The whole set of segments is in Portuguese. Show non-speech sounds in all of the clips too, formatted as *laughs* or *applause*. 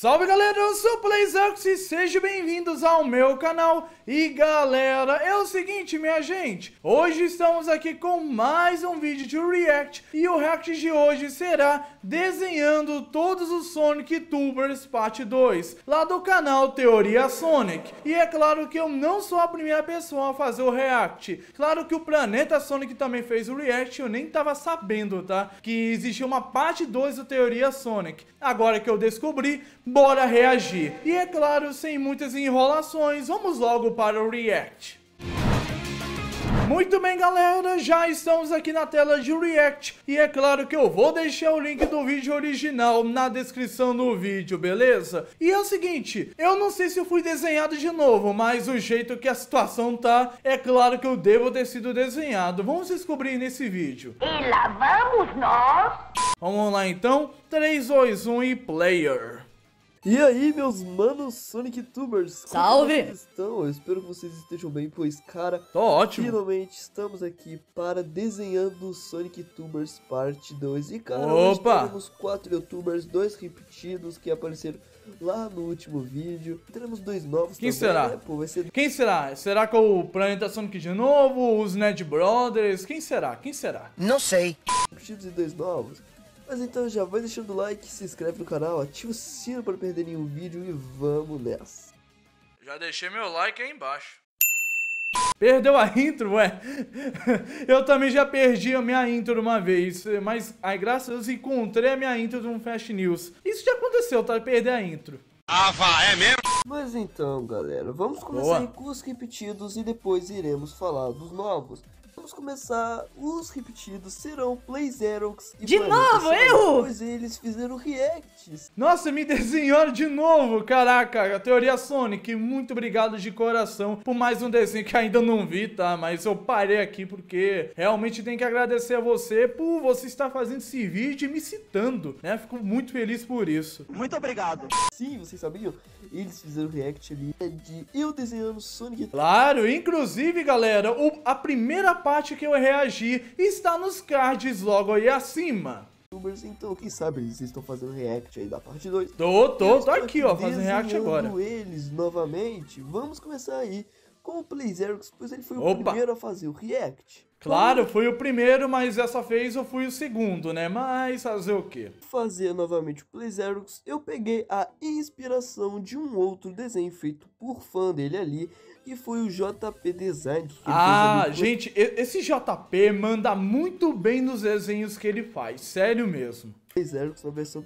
Salve galera, eu sou o Playzax e sejam bem-vindos ao meu canal. E galera, é o seguinte minha gente, hoje estamos aqui com mais um vídeo de React e o React de hoje será desenhando todos os Sonic Tubers parte 2, lá do canal Teoria Sonic. E é claro que eu não sou a primeira pessoa a fazer o React, claro que o Planeta Sonic também fez o React, eu nem tava sabendo, tá? Que existia uma parte 2 do Teoria Sonic. Agora que eu descobri, bora reagir. E é claro, sem muitas enrolações, vamos logo para o React. Muito bem galera, já estamos aqui na tela de React e é claro que eu vou deixar o link do vídeo original na descrição do vídeo, beleza? E é o seguinte, eu não sei se eu fui desenhado de novo, mas o jeito que a situação tá, é claro que eu devo ter sido desenhado. Vamos descobrir nesse vídeo. E lá vamos nós! Vamos lá então, 3, 2, 1 e player. E aí, meus manos Sonic Tubers? Salve! Como vocês estão? Eu espero que vocês estejam bem, pois, cara, Tô ótimo. finalmente estamos aqui para desenhando Sonic Tubers parte 2. E, cara, hoje Opa! teremos quatro youtubers, dois repetidos que apareceram lá no último vídeo. Teremos dois novos Quem também, será? né? Pô, vai ser Quem será? Será que é o Planeta Sonic de novo? Os Ned Brothers? Quem será? Quem será? Não sei. repetidos e dois novos. Mas então já vai deixando o like, se inscreve no canal, ativa o sino para não perder nenhum vídeo e vamos nessa. Já deixei meu like aí embaixo. Perdeu a intro, ué? *laughs* Eu também já perdi a minha intro uma vez, mas aí graças a Deus encontrei a minha intro de um Fast News. Isso já aconteceu, tá? Perder a intro. Mas então, galera, vamos começar Boa. com os repetidos e depois iremos falar dos novos. Vamos começar, os repetidos serão Playzerox e De Planeta novo, Sonic, eu? Pois eles fizeram reacts. Nossa, me *laughs* desenharam de novo! Caraca, a Teoria Sonic, muito obrigado de coração por mais um desenho que ainda não vi, tá? Mas eu parei aqui porque realmente tenho que agradecer a você por você estar fazendo esse vídeo e me citando, né? Fico muito feliz por isso. Muito obrigado. Sim, vocês sabiam? Eles fizeram react ali de eu desenhando Sonic Claro, inclusive, galera, o- a primeira parte que eu reagi está nos cards logo aí acima. Então quem sabe eles estão fazendo react aí da parte 2. Tô, tô, tô aqui, ó, fazendo react agora. eles novamente. Vamos começar aí com o Playzerox, pois ele foi o Opa. primeiro a fazer o react. Claro, fui o primeiro, mas dessa vez eu fui o segundo, né? Mas fazer o quê? fazer novamente o Playzerox, eu peguei a inspiração de um outro desenho feito por fã dele ali, que foi o JP Design. Ah, ali. gente, esse JP manda muito bem nos desenhos que ele faz, sério mesmo. Playzerox na versão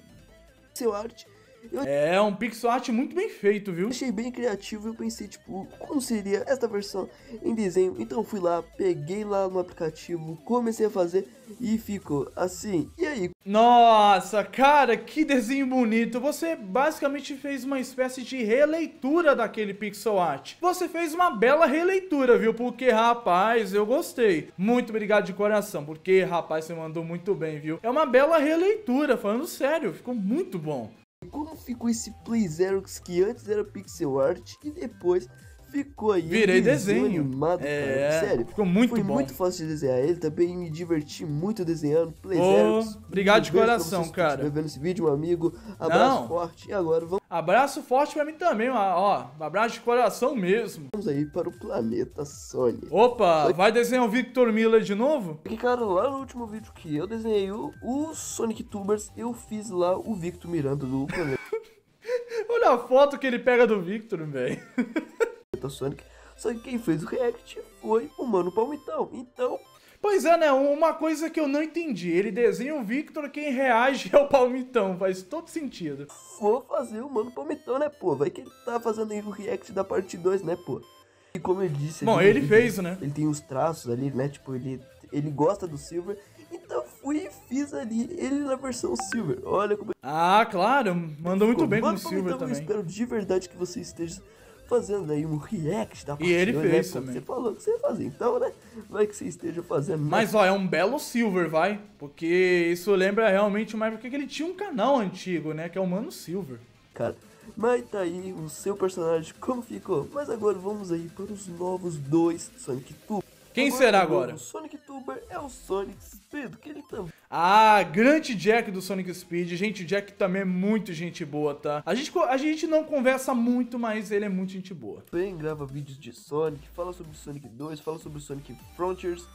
seu arte. Eu É um pixel art muito bem feito, viu? achei bem criativo e eu pensei, tipo, como seria esta versão em desenho? Então fui lá, peguei lá no aplicativo, comecei a fazer e ficou assim. E aí, Nossa, cara, que desenho bonito. Você basicamente fez uma espécie de releitura daquele pixel art. Você fez uma bela releitura, viu? Porque, rapaz, eu gostei. Muito obrigado de coração, porque, rapaz, você mandou muito bem, viu? É uma bela releitura, falando sério, ficou muito bom. Ficou esse Playzerox que antes era pixel art e depois ficou aí um Virei desenho. animado, É, cara. Sério, ficou muito foi bom. muito fácil de desenhar ele, também me diverti muito desenhando Playzerox. Ô, obrigado de Um coração, cara. vendo esse vídeo, meu amigo. Abraço Não. forte. E agora vamos Abraço forte pra mim também, ó. Abraço de coração mesmo. aí para o planeta Sony. Opa, vai desenhar o Victor Miller de novo? Porque, cara, lá no último vídeo que eu desenhei o, o Sonic Tubers, eu fiz lá o Victor Miranda do planeta Olha a foto que ele pega do Victor, velho. *laughs* Sonic. Só que quem fez o react foi o Mano Palmitão. Então, Pois é, né? Uma coisa que eu não entendi. Ele desenha o Victor, quem reage é o Palmitão. Faz todo sentido. vou fazer o Mano Palmitão, né, pô? Vai que ele tá fazendo aí o react da parte 2, né, pô? E como ele disse... Bom, ele vídeo, fez, né? Ele tem uns traços ali, né? Tipo, ele, ele gosta do Silver. Então fui e fiz ali ele na versão Silver. Olha como Ah, claro. Mandou muito ficou. bem com o Mano Silver Palmitão, também. Eu espero de verdade que você esteja fazendo aí um react da parte ele 2, fez né, também. Você falou que você ia fazer, então, né? Vai que você esteja fazendo. né? Mas, ó, é um belo Silver, vai. Porque isso lembra realmente uma época que ele tinha um canal antigo, né? Que é o Mano Silver. cara. Mas tá aí o seu personagem como ficou. Mas agora vamos aí para os novos dois Sonic Tubers. Quem será agora? O Sonic Tuber é o Sonic Speed, que ele também. Ah, grande Jack do Sonic Speed. Gente, o Jack também é muito gente boa, tá? A gente, a gente não conversa muito, mas ele é muito gente boa. Também grava vídeos de Sonic, fala sobre Sonic 2, fala sobre Sonic Frontiers.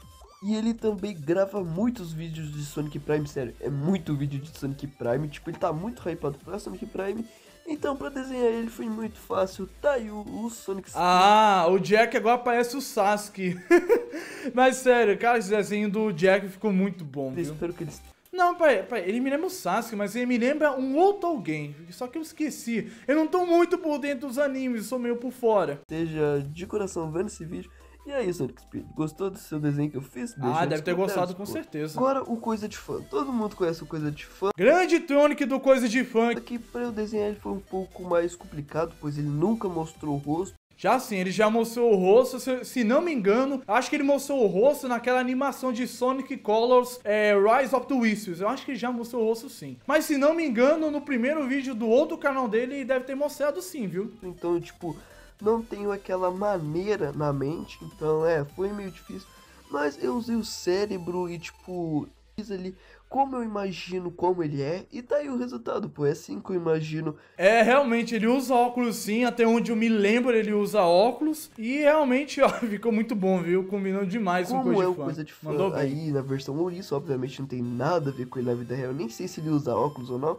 E ele também grava muitos vídeos de Sonic Prime, sério, é muito vídeo de Sonic Prime, tipo, ele tá muito hypado pra Sonic Prime. Então, pra desenhar ele foi muito fácil, tá aí o, o Sonic Speed. Ah, o Jack agora parece o Sasuke. *laughs* *laughs* Mas sério, cara, esse desenho do Jack ficou muito bom, viu? espero que eles não, pai, pai, ele me lembra o Sasuke, mas ele me lembra um outro alguém. Só que eu esqueci. Eu não tô muito por dentro dos animes, sou meio por fora. Esteja de coração vendo esse vídeo. E aí, Sonic Speed, gostou do seu desenho que eu fiz? Deixa ah, deve ter gostado com certeza. Agora, o Coisa de Fã. Todo mundo conhece o Coisa de Fã. Grande Tonic do Coisa de Fã. Aqui, pra eu desenhar ele foi um pouco mais complicado, pois ele nunca mostrou o rosto. Já sim, ele já mostrou o rosto, se, se, não me engano, acho que ele mostrou o rosto naquela animação de Sonic Colors é, Rise of the Wisps. Eu acho que ele já mostrou o rosto sim. Mas se não me engano, no primeiro vídeo do outro canal dele, ele deve ter mostrado sim, viu? Então, tipo, não tenho aquela maneira na mente, então é, foi meio difícil. Mas eu usei o cérebro e tipo, fiz ali como eu imagino como ele é, e tá aí o resultado, pô, é assim que eu imagino. É, realmente, ele usa óculos sim, até onde eu me lembro ele usa óculos, e realmente, *laughs* ó, ficou muito bom, viu? Combinou demais como com coisa é de fã. coisa de fã. Mandou aí, na versão Ouriço, obviamente não tem nada a ver com ele na vida real, nem sei se ele usa óculos ou não,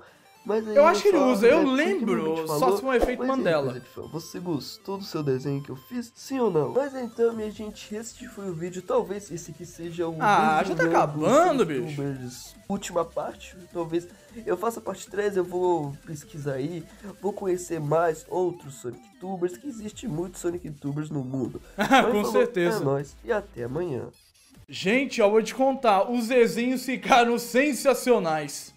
eu acho que ele usa, eu né, lembro, só se for um efeito mas Mandela. você gostou do seu desenho que eu fiz? Sim ou não? Mas então, minha gente, esse foi o vídeo. Talvez esse aqui seja o. Ah, já tá acabando, bicho. Última parte. Talvez eu faça a parte 3, eu vou pesquisar aí, vou conhecer mais outros Sonic Tubers, que existe muitos Sonic Tubers no mundo. *laughs* Com falou, certeza. É nóis e até amanhã. Gente, eu vou te contar, os desenhos ficaram sensacionais.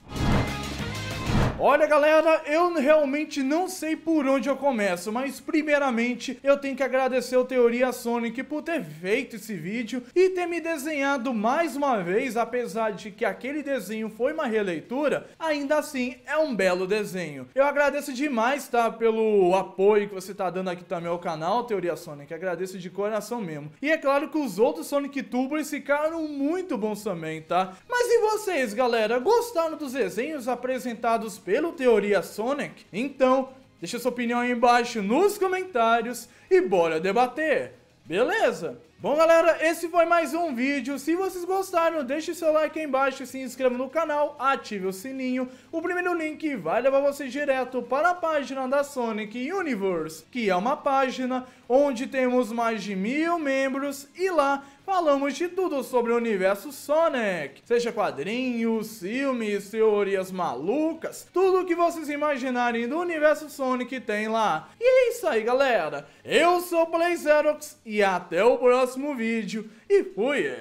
Olha galera, eu realmente não sei por onde eu começo, mas primeiramente eu tenho que agradecer o Teoria Sonic por ter feito esse vídeo e ter me desenhado mais uma vez, apesar de que aquele desenho foi uma releitura, ainda assim é um belo desenho. Eu agradeço demais, tá, pelo apoio que você tá dando aqui também ao canal Teoria Sonic, agradeço de coração mesmo. E é claro que os outros Sonic Tubers ficaram muito bons também, tá? Mas e vocês, galera? Gostaram dos desenhos apresentados pelo Teoria Sonic? Então, deixa sua opinião aí embaixo nos comentários e bora debater, beleza? Bom galera, esse foi mais um vídeo, se vocês gostaram deixe seu like aí embaixo, se inscreva no canal, ative o sininho, o primeiro link vai levar vocês direto para a página da Sonic Universe, que é uma página onde temos mais de mil membros e lá falamos de tudo sobre o universo Sonic, seja quadrinhos, filmes, teorias malucas, tudo que vocês imaginarem do universo Sonic tem lá. E é isso aí galera, eu sou o PlayZerox e até o próximo vídeo e fui!